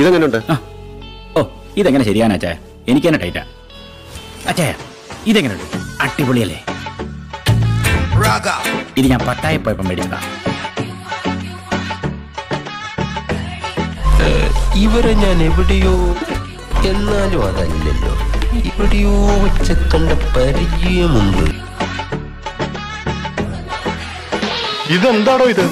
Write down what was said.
ഇതെങ്ങനെയുണ്ട് ഓ ഇതെങ്ങനെ ശരിയാണ് അച്ഛാ എനിക്ക് തന്നെ ടൈറ്റാ. അച്ഛാ ഇതെങ്ങനെയുണ്ട് അടിപൊളിയല്ലേ? ഇത് ഞാൻ പട്ടായ പോയപ്പം മേടിച്ചതാ. ഇവരെ ഞാൻ എവിടെയോ എന്നാലും അതല്ലല്ലോ. എവിടെയോ വെച്ച് കണ്ട പരിചയമുണ്ട്. ഇതെന്താണോ ഇത്?